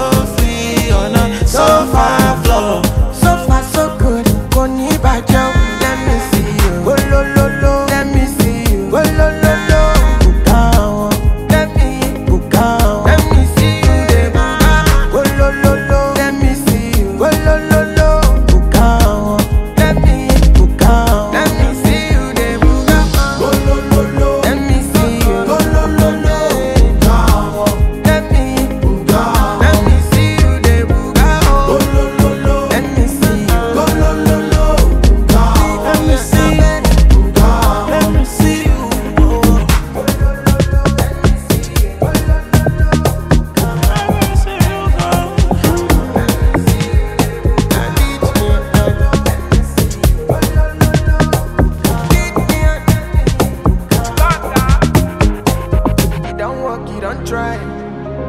love.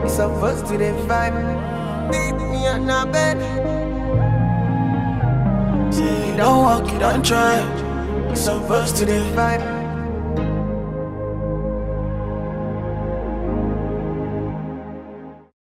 It's supposed to the vibe. Beat me on my bed. You don't walk, you don't try. It's supposed to the vibe.